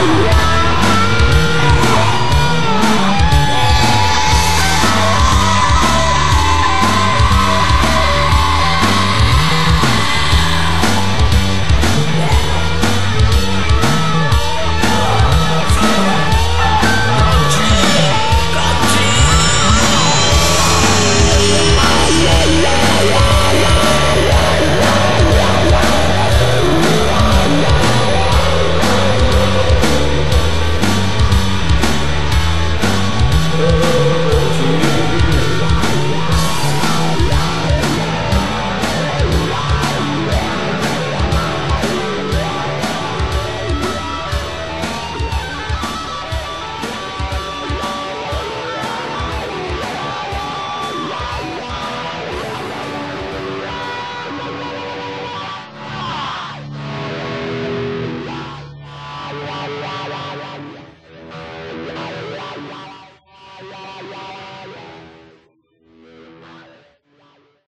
Yeah.